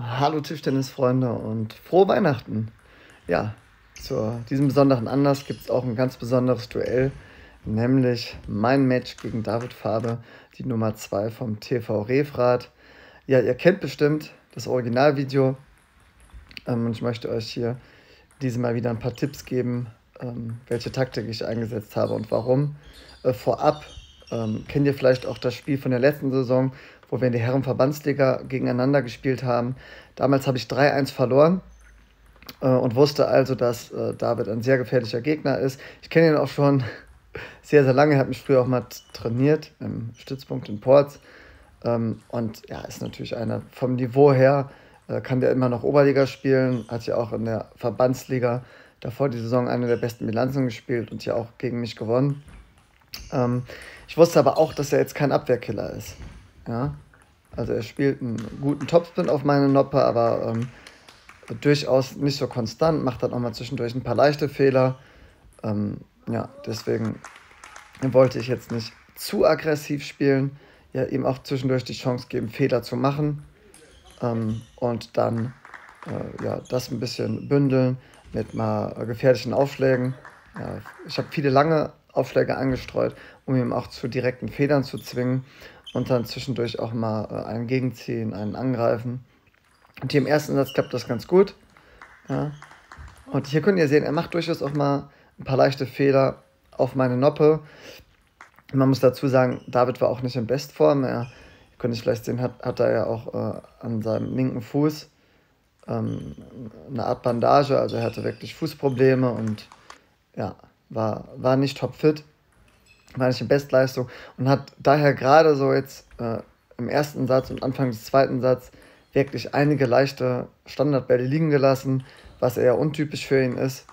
Hallo Tischtennisfreunde und frohe Weihnachten. Ja, zu diesem besonderen Anlass gibt es auch ein ganz besonderes Duell, nämlich mein Match gegen David Farbe, die Nummer 2 vom TV Refrat. Ja, ihr kennt bestimmt das Originalvideo ähm, und ich möchte euch hier diesmal wieder ein paar Tipps geben, ähm, welche Taktik ich eingesetzt habe und warum. Äh, vorab ähm, kennt ihr vielleicht auch das Spiel von der letzten Saison, wo wir in der Herrenverbandsliga gegeneinander gespielt haben. Damals habe ich 3-1 verloren äh, und wusste also, dass äh, David ein sehr gefährlicher Gegner ist. Ich kenne ihn auch schon sehr, sehr lange, er hat mich früher auch mal trainiert im Stützpunkt in Ports. Ähm, und ja, ist natürlich einer vom Niveau her, äh, kann der immer noch Oberliga spielen, hat ja auch in der Verbandsliga davor die Saison eine der besten Bilanzen gespielt und ja auch gegen mich gewonnen. Ähm, ich wusste aber auch, dass er jetzt kein Abwehrkiller ist. Ja? Also er spielt einen guten Topspin auf meine Noppe, aber ähm, durchaus nicht so konstant, macht dann auch mal zwischendurch ein paar leichte Fehler. Ähm, ja, deswegen wollte ich jetzt nicht zu aggressiv spielen, ja, ihm auch zwischendurch die Chance geben, Fehler zu machen ähm, und dann äh, ja, das ein bisschen bündeln mit mal gefährlichen Aufschlägen. Ja, ich habe viele lange Aufschläge angestreut, um ihm auch zu direkten Federn zu zwingen und dann zwischendurch auch mal äh, einen gegenziehen, einen angreifen. Und hier im ersten Satz klappt das ganz gut. Ja. Und hier könnt ihr sehen, er macht durchaus auch mal ein paar leichte Fehler auf meine Noppe. Man muss dazu sagen, David war auch nicht in Bestform. Er, könnte ich vielleicht sehen, hat, hat er ja auch äh, an seinem linken Fuß ähm, eine Art Bandage. Also er hatte wirklich Fußprobleme und ja, war, war nicht topfit war nicht in Bestleistung und hat daher gerade so jetzt äh, im ersten Satz und Anfang des zweiten Satzes wirklich einige leichte Standardbälle liegen gelassen, was eher untypisch für ihn ist.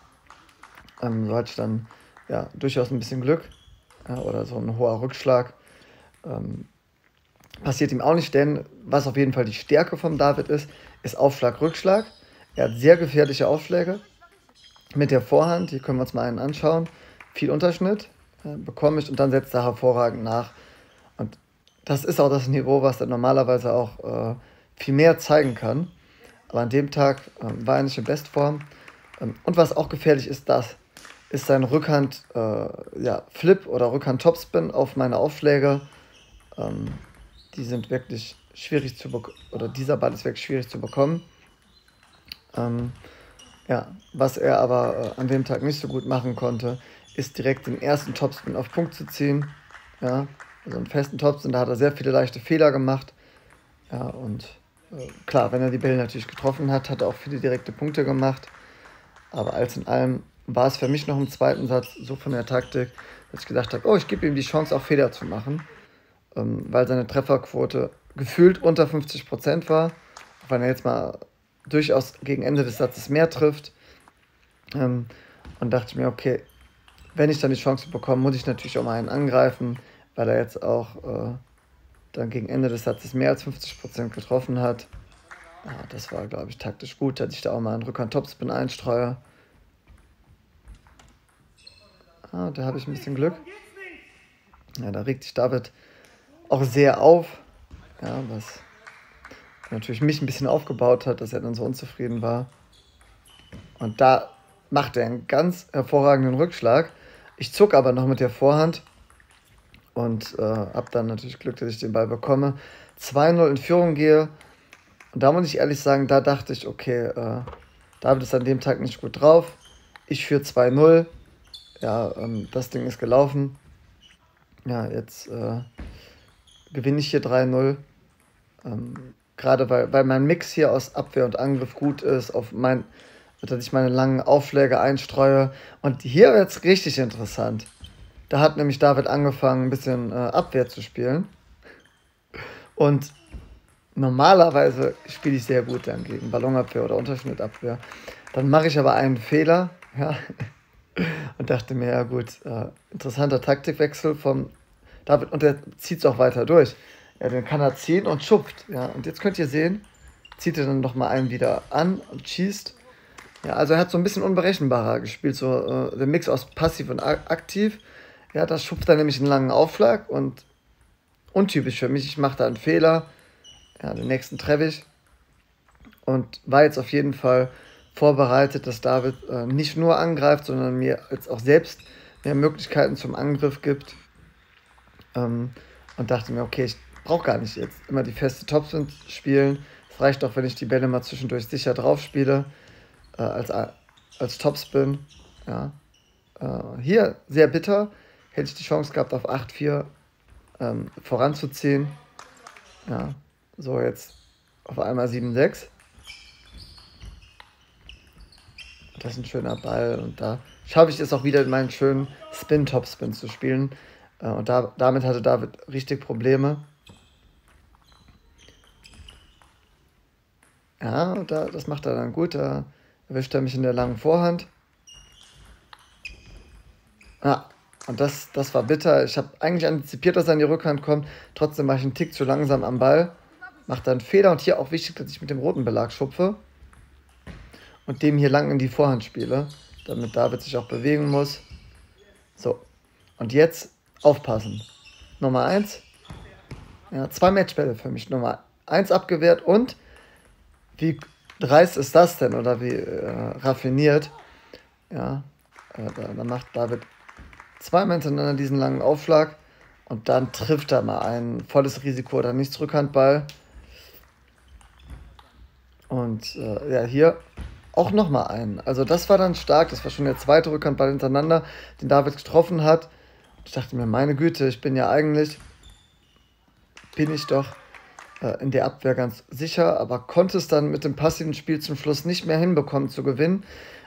Ähm, so hatte ich dann ja, durchaus ein bisschen Glück ja, oder so ein hoher Rückschlag. Ähm, passiert ihm auch nicht, denn was auf jeden Fall die Stärke von David ist, ist Aufschlag-Rückschlag. Er hat sehr gefährliche Aufschläge mit der Vorhand. Hier können wir uns mal einen anschauen. Viel Unterschnitt, äh, bekomme ich und dann setzt er hervorragend nach. Und das ist auch das Niveau, was er normalerweise auch äh, viel mehr zeigen kann. Aber an dem Tag ähm, war er nicht in Bestform. Ähm, und was auch gefährlich ist, das ist sein Rückhand äh, ja, Flip oder Rückhand Topspin auf meine Aufschläge. Ähm, die sind wirklich schwierig zu bekommen, oder dieser Ball ist wirklich schwierig zu bekommen. Ähm, ja, was er aber äh, an dem Tag nicht so gut machen konnte, ist direkt den ersten Topspin auf Punkt zu ziehen. Ja, also einen festen Topspin, da hat er sehr viele leichte Fehler gemacht. Ja, und äh, klar, wenn er die Bälle natürlich getroffen hat, hat er auch viele direkte Punkte gemacht. Aber als in allem war es für mich noch im zweiten Satz so von der Taktik, dass ich gedacht habe, oh, ich gebe ihm die Chance, auch Fehler zu machen. Ähm, weil seine Trefferquote gefühlt unter 50% war. Auch wenn er jetzt mal durchaus gegen Ende des Satzes mehr trifft. Ähm, und dachte ich mir, okay, wenn ich dann die Chance bekomme, muss ich natürlich auch mal einen angreifen, weil er jetzt auch äh, dann gegen Ende des Satzes mehr als 50% getroffen hat. Ja, das war, glaube ich, taktisch gut, dass ich da auch mal einen Rückhand-Topspin einstreue. Ah, da habe ich ein bisschen Glück. Ja, da regt sich David auch sehr auf, ja, was natürlich mich ein bisschen aufgebaut hat, dass er dann so unzufrieden war. Und da macht er einen ganz hervorragenden Rückschlag. Ich zuck aber noch mit der Vorhand und äh, habe dann natürlich Glück, dass ich den Ball bekomme. 2-0 in Führung gehe. Und da muss ich ehrlich sagen, da dachte ich, okay, äh, David ist an dem Tag nicht gut drauf. Ich führe 2-0. Ja, ähm, das Ding ist gelaufen. Ja, jetzt äh, gewinne ich hier 3-0. Ähm, Gerade weil, weil mein Mix hier aus Abwehr und Angriff gut ist, auf mein, dass ich meine langen Aufschläge einstreue. Und hier wird es richtig interessant. Da hat nämlich David angefangen, ein bisschen äh, Abwehr zu spielen. Und normalerweise spiele ich sehr gut dann gegen Ballonabwehr oder Unterschnittabwehr. Dann mache ich aber einen Fehler, ja, und dachte mir, ja gut, äh, interessanter Taktikwechsel vom David und der zieht es auch weiter durch. Ja, dann kann er ziehen und schupft, ja. Und jetzt könnt ihr sehen, zieht er dann nochmal einen wieder an und schießt. Ja, also er hat so ein bisschen unberechenbarer gespielt, so äh, der Mix aus passiv und aktiv. Ja, das schupft dann nämlich einen langen Aufschlag und untypisch für mich. Ich mache da einen Fehler. Ja, den nächsten treffe ich. und war jetzt auf jeden Fall vorbereitet, dass David äh, nicht nur angreift, sondern mir jetzt auch selbst mehr Möglichkeiten zum Angriff gibt. Ähm, und dachte mir, okay, ich brauche gar nicht jetzt immer die feste Topspin spielen. Es reicht auch, wenn ich die Bälle mal zwischendurch sicher drauf spiele, äh, als, als Topspin. Ja. Äh, hier sehr bitter. Hätte ich die Chance gehabt, auf 8-4 ähm, voranzuziehen. Ja, so jetzt auf einmal 7-6. Das ist ein schöner Ball und da schaffe ich es auch wieder, meinen schönen Spin-Top-Spin zu spielen. Äh, und da, damit hatte David richtig Probleme. Ja, da, das macht er dann gut. Da erwischt er mich in der langen Vorhand. Ja, und das, das war bitter. Ich habe eigentlich antizipiert, dass er in die Rückhand kommt. Trotzdem war ich einen Tick zu langsam am Ball. Macht dann Fehler und hier auch wichtig, dass ich mit dem roten Belag schupfe. Und dem hier lang in die Vorhand spiele. Damit David sich auch bewegen muss. So. Und jetzt aufpassen. Nummer 1. Ja, zwei Matchbälle für mich. Nummer 1 abgewehrt und wie dreist ist das denn oder wie äh, raffiniert? Ja, äh, da, da macht David zweimal hintereinander diesen langen Aufschlag und dann trifft er mal ein volles Risiko oder nichts Rückhandball. Und äh, ja, hier auch nochmal einen. Also das war dann stark. Das war schon der zweite Rückhandball hintereinander, den David getroffen hat. Ich dachte mir, meine Güte, ich bin ja eigentlich, bin ich doch in der Abwehr ganz sicher, aber konnte es dann mit dem passiven Spiel zum Schluss nicht mehr hinbekommen zu gewinnen.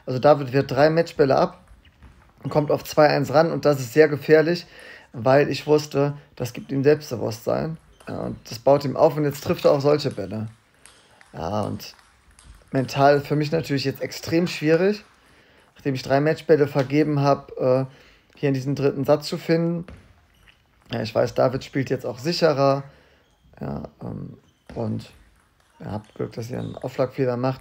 Also David wehrt drei Matchbälle ab und kommt auf 2-1 ran und das ist sehr gefährlich, weil ich wusste, das gibt ihm Selbstbewusstsein ja, und das baut ihm auf und jetzt trifft er auch solche Bälle. Ja, und mental für mich natürlich jetzt extrem schwierig, nachdem ich drei Matchbälle vergeben habe, äh, hier in diesem dritten Satz zu finden. Ja, ich weiß, David spielt jetzt auch sicherer. Ja, und ihr habt Glück, dass ihr einen Aufschlagfehler macht.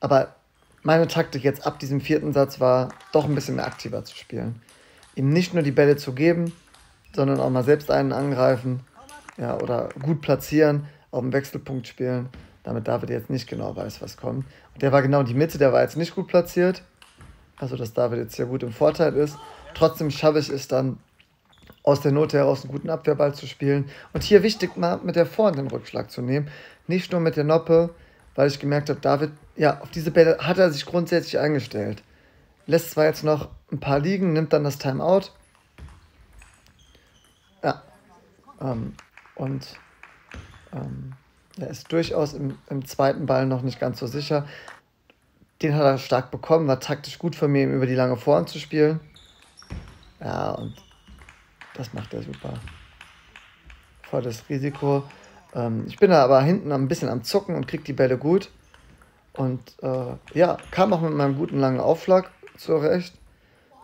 Aber meine Taktik jetzt ab diesem vierten Satz war, doch ein bisschen mehr aktiver zu spielen. Ihm nicht nur die Bälle zu geben, sondern auch mal selbst einen angreifen ja, oder gut platzieren, auf dem Wechselpunkt spielen, damit David jetzt nicht genau weiß, was kommt. Und der war genau in die Mitte, der war jetzt nicht gut platziert. Also, dass David jetzt sehr gut im Vorteil ist. Trotzdem schaffe ich es dann, aus der Not heraus einen guten Abwehrball zu spielen. Und hier wichtig, mal mit der Vorhand den Rückschlag zu nehmen. Nicht nur mit der Noppe, weil ich gemerkt habe, David, ja, auf diese Bälle hat er sich grundsätzlich eingestellt. Lässt zwar jetzt noch ein paar liegen, nimmt dann das Timeout. Ja. Ähm, und ähm, er ist durchaus im, im zweiten Ball noch nicht ganz so sicher. Den hat er stark bekommen, war taktisch gut von mir, ihm über die lange Vorhand zu spielen. Ja, und das macht er super. Volles Risiko. Ähm, ich bin da aber hinten ein bisschen am Zucken und kriege die Bälle gut. Und äh, ja, kam auch mit meinem guten langen Aufschlag zurecht.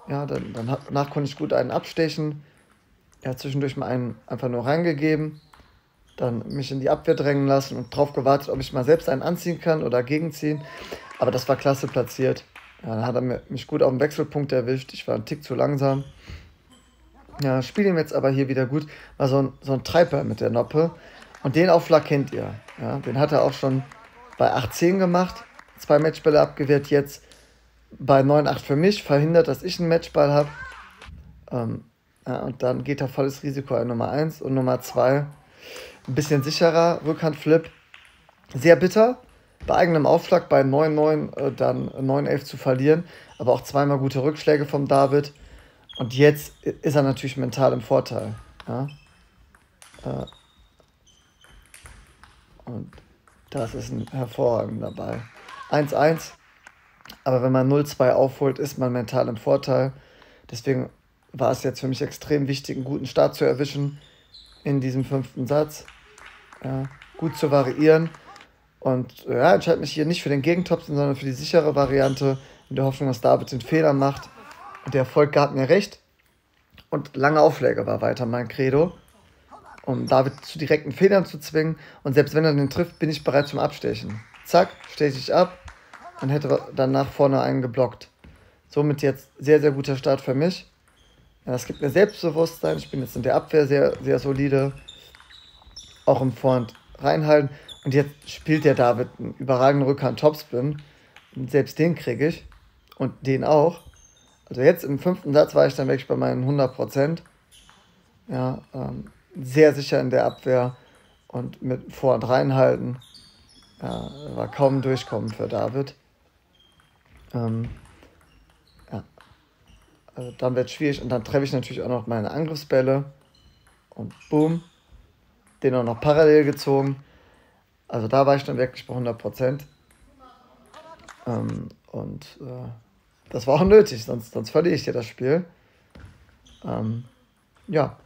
Ja, dann, danach konnte ich gut einen abstechen. Er hat zwischendurch mal einen einfach nur reingegeben. Dann mich in die Abwehr drängen lassen und drauf gewartet, ob ich mal selbst einen anziehen kann oder gegenziehen. Aber das war klasse platziert. Ja, dann hat er mich gut auf den Wechselpunkt erwischt. Ich war ein Tick zu langsam. Ja, spiele ihm jetzt aber hier wieder gut. War so ein, so ein Treiber mit der Noppe. Und den Aufschlag kennt ihr. Ja, den hat er auch schon bei 8-10 gemacht. Zwei Matchbälle abgewehrt. Jetzt bei 9-8 für mich. Verhindert, dass ich einen Matchball habe. Ähm, ja, und dann geht er volles Risiko an Nummer 1 und Nummer 2. Ein bisschen sicherer. Rückhandflip. Sehr bitter. Bei eigenem Aufschlag bei 9-9 äh, dann 9-11 zu verlieren. Aber auch zweimal gute Rückschläge vom David. Und jetzt ist er natürlich mental im Vorteil. Ja? Äh, und das ist ein hervorragender Ball. 1-1, aber wenn man 0-2 aufholt, ist man mental im Vorteil. Deswegen war es jetzt für mich extrem wichtig, einen guten Start zu erwischen in diesem fünften Satz. Ja, gut zu variieren. Und ja, entscheide mich hier nicht für den Gegentopsen, sondern für die sichere Variante, in der Hoffnung, dass David den Fehler macht. Der Erfolg gab mir recht. Und lange Aufschläge war weiter mein Credo, um David zu direkten Fehlern zu zwingen. Und selbst wenn er den trifft, bin ich bereit zum Abstechen. Zack, steche ich ab und hätte dann nach vorne einen geblockt. Somit jetzt sehr, sehr guter Start für mich. Es gibt mir Selbstbewusstsein. Ich bin jetzt in der Abwehr sehr, sehr solide. Auch im Vorhand reinhalten. Und jetzt spielt der David einen überragenden Rückhand-Topspin. Und selbst den kriege ich. Und den auch. Also jetzt im fünften Satz war ich dann wirklich bei meinen 100 Prozent. Ja, ähm, sehr sicher in der Abwehr und mit Vor- und Reinhalten. Ja, war kaum Durchkommen für David. Ähm, ja, also dann wird es schwierig und dann treffe ich natürlich auch noch meine Angriffsbälle und boom, den auch noch parallel gezogen. Also da war ich dann wirklich bei 100 Prozent. Ähm, und äh, das war auch nötig, sonst, sonst verliere ich dir das Spiel. Ähm, ja,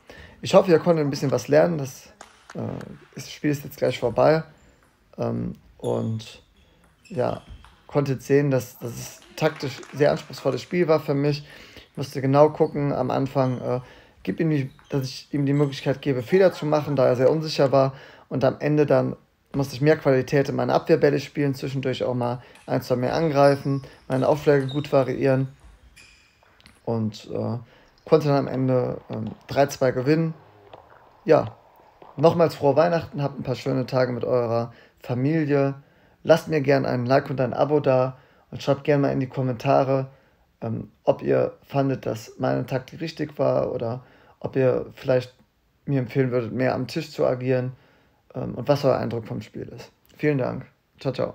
ich hoffe, ihr konntet ein bisschen was lernen. Das, äh, das Spiel ist jetzt gleich vorbei. Ähm, und ja, konntet sehen, dass, dass es taktisch sehr anspruchsvolles Spiel war für mich. Ich musste genau gucken am Anfang, äh, gib ihm die, dass ich ihm die Möglichkeit gebe, Fehler zu machen, da er sehr unsicher war. Und am Ende dann musste ich mehr Qualität in meine Abwehrbälle spielen, zwischendurch auch mal ein, zwei mehr angreifen, meine Aufschläge gut variieren und äh, konnte dann am Ende ähm, 3-2 gewinnen. Ja, nochmals frohe Weihnachten, habt ein paar schöne Tage mit eurer Familie. Lasst mir gerne ein Like und ein Abo da und schreibt gerne mal in die Kommentare, ähm, ob ihr fandet, dass meine Taktik richtig war oder ob ihr vielleicht mir empfehlen würdet, mehr am Tisch zu agieren und was euer Eindruck vom Spiel ist. Vielen Dank. Ciao, ciao.